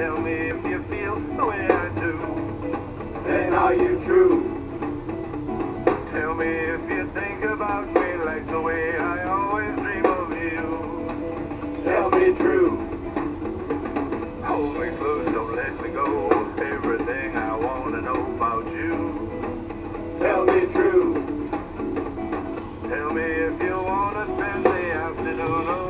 Tell me if you feel the way I do. Then are you true? Tell me if you think about me like the way I always dream of you. Tell me true. Hold me close, don't let me go. Everything I want to know about you. Tell me true. Tell me if you want to spend the afternoon